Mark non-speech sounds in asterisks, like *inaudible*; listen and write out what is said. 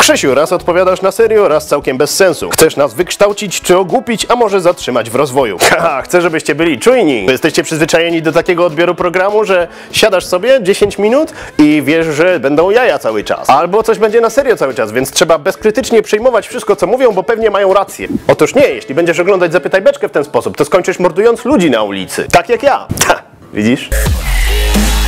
Krzysiu, raz odpowiadasz na serio, raz całkiem bez sensu. Chcesz nas wykształcić czy ogłupić, a może zatrzymać w rozwoju. *laughs* Haha, chcę, żebyście byli czujni. Wy Jesteście przyzwyczajeni do takiego odbioru programu, że siadasz sobie 10 minut i wiesz, że będą jaja cały czas. Albo coś będzie na serio cały czas, więc trzeba bezkrytycznie przyjmować wszystko, co mówią, bo pewnie mają rację. Otóż nie, jeśli będziesz oglądać Zapytaj Beczkę w ten sposób, to skończysz mordując ludzi na ulicy. Tak jak ja. Ha, widzisz?